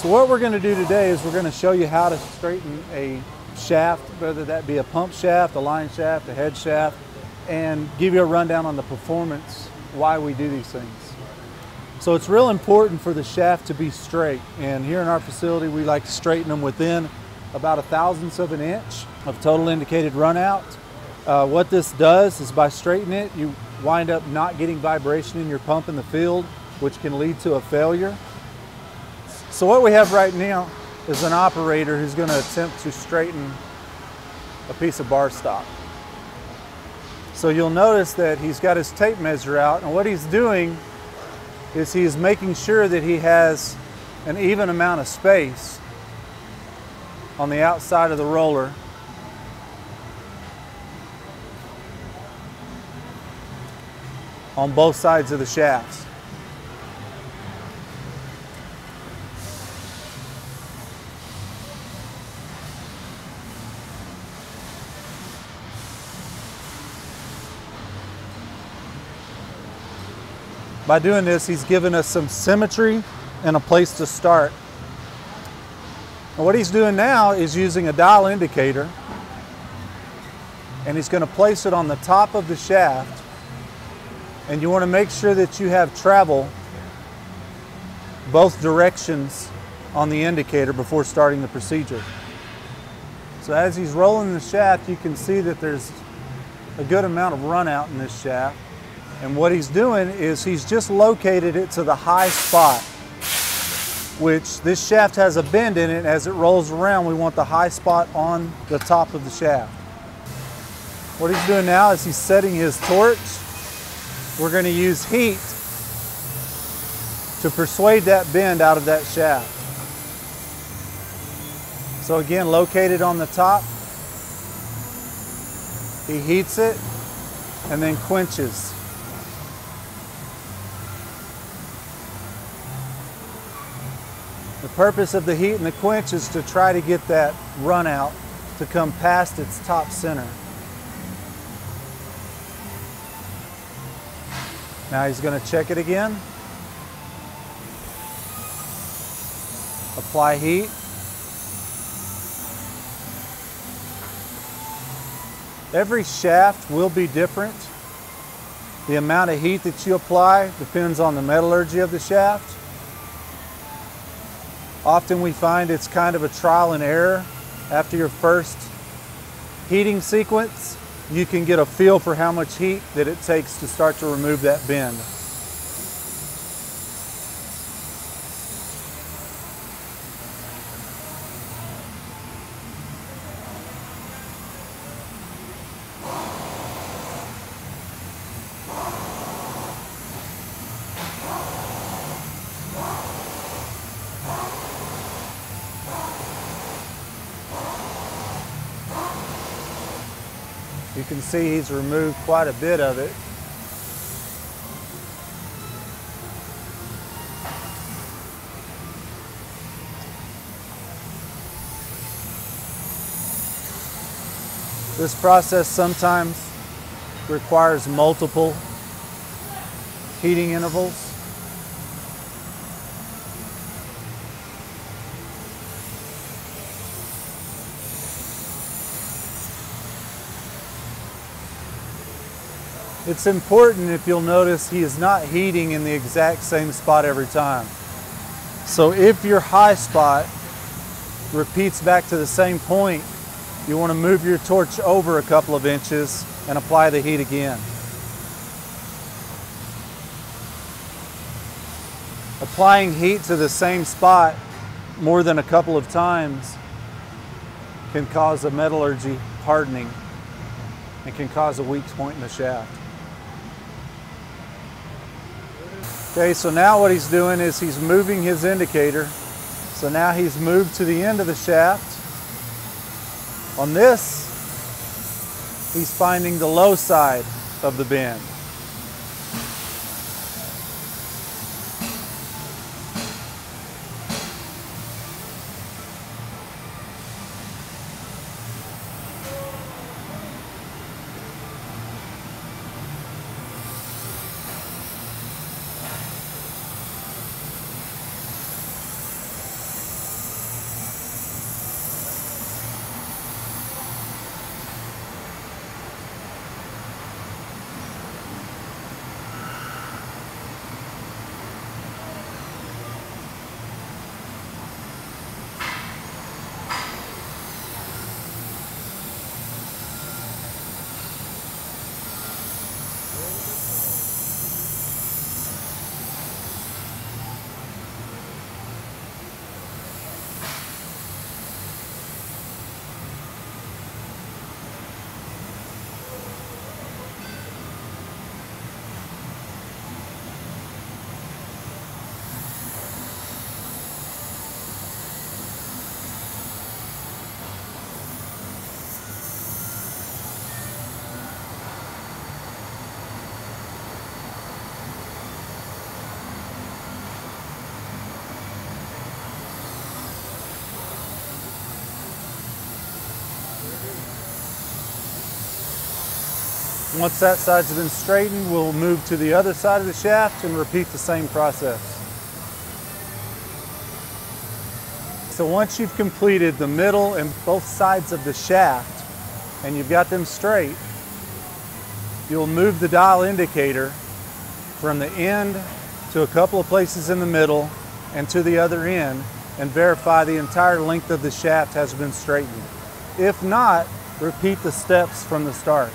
So what we're going to do today is we're going to show you how to straighten a shaft, whether that be a pump shaft, a line shaft, a head shaft, and give you a rundown on the performance, why we do these things. So it's real important for the shaft to be straight. And here in our facility, we like to straighten them within about a thousandth of an inch of total indicated runout. Uh, what this does is by straightening it, you wind up not getting vibration in your pump in the field, which can lead to a failure. So what we have right now is an operator who's going to attempt to straighten a piece of bar stock. So you'll notice that he's got his tape measure out and what he's doing is he's making sure that he has an even amount of space on the outside of the roller on both sides of the shafts. By doing this, he's given us some symmetry and a place to start. And what he's doing now is using a dial indicator and he's going to place it on the top of the shaft and you want to make sure that you have travel both directions on the indicator before starting the procedure. So as he's rolling the shaft, you can see that there's a good amount of run out in this shaft. And what he's doing is he's just located it to the high spot, which this shaft has a bend in it. As it rolls around, we want the high spot on the top of the shaft. What he's doing now is he's setting his torch. We're going to use heat to persuade that bend out of that shaft. So again, located on the top, he heats it and then quenches. The purpose of the heat and the quench is to try to get that run out to come past its top center. Now he's going to check it again. Apply heat. Every shaft will be different. The amount of heat that you apply depends on the metallurgy of the shaft. Often we find it's kind of a trial and error. After your first heating sequence, you can get a feel for how much heat that it takes to start to remove that bend. You can see he's removed quite a bit of it. This process sometimes requires multiple heating intervals. It's important if you'll notice he is not heating in the exact same spot every time. So if your high spot repeats back to the same point, you want to move your torch over a couple of inches and apply the heat again. Applying heat to the same spot more than a couple of times can cause a metallurgy hardening and can cause a weak point in the shaft. Okay, so now what he's doing is he's moving his indicator. So now he's moved to the end of the shaft. On this, he's finding the low side of the bend. Once that side's been straightened, we'll move to the other side of the shaft and repeat the same process. So once you've completed the middle and both sides of the shaft and you've got them straight, you'll move the dial indicator from the end to a couple of places in the middle and to the other end and verify the entire length of the shaft has been straightened. If not, repeat the steps from the start.